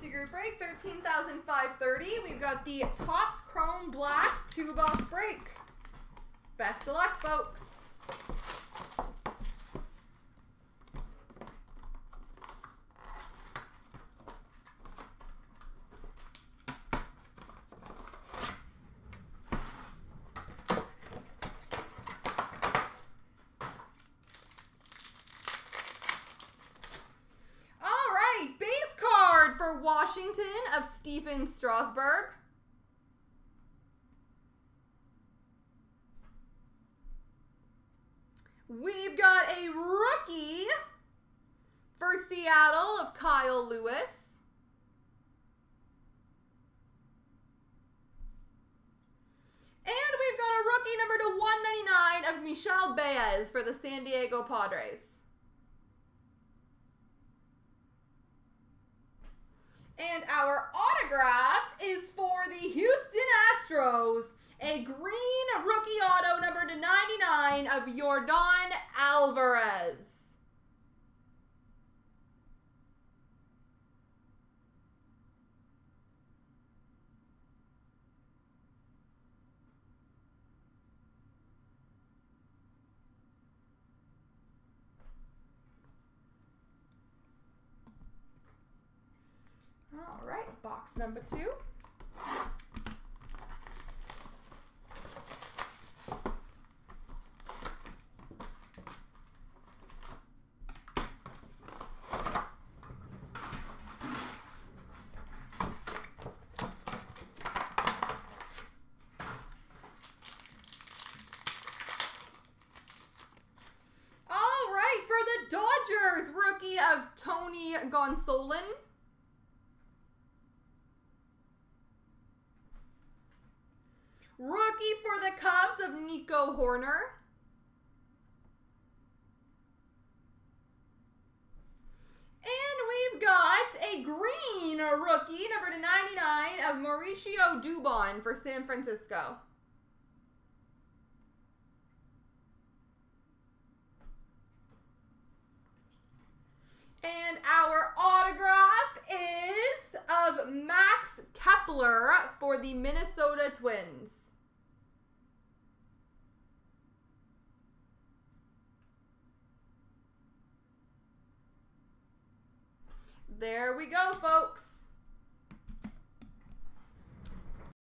C&C group break, 13,530. We've got the Topps Chrome Black two box break. Best of luck, folks. All right, base card for Washington of Stephen Strasburg. We've got a rookie for Seattle of Kyle Lewis. And we've got a rookie number to 199 of Michel Baez for the San Diego Padres. And our autograph is for the Houston Astros, a green rookie auto number to 99 of Yordan Alvarez. All right, box number two. All right, for the Dodgers, rookie of Tony Gonsolin. Rookie for the Cubs of Nico Hoerner. And we've got a green rookie, number to 99, of Mauricio Dubon for San Francisco. And our autograph is of Max Kepler for the Minnesota Twins. There we go, folks.